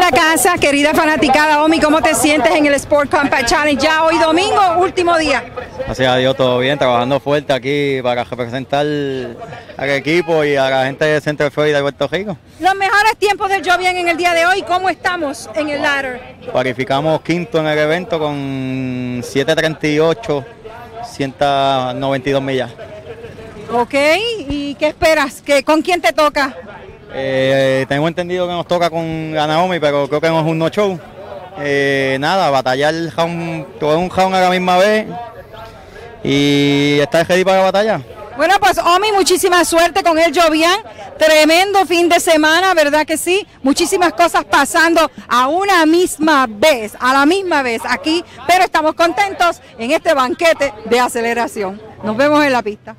la casa, querida fanaticada Omi, ¿cómo te sientes en el Sport Compact Challenge? Ya hoy domingo, último día. Gracias a Dios, todo bien, trabajando fuerte aquí para representar al equipo y a la gente de Centro de Florida y Puerto Rico. Los mejores tiempos del Jovian en el día de hoy, ¿cómo estamos en el ladder? Cualificamos quinto en el evento con 738, 192 millas. Ok, ¿y qué esperas? ¿Qué, ¿Con quién te toca? Eh, tengo entendido que nos toca con Naomi, pero creo que no es un no show. Eh, nada, batallar todo un round a la misma vez y estar ready para la batalla. Bueno, pues Omi, muchísima suerte con el Jovian. Tremendo fin de semana, ¿verdad que sí? Muchísimas cosas pasando a una misma vez, a la misma vez aquí, pero estamos contentos en este banquete de aceleración. Nos vemos en la pista.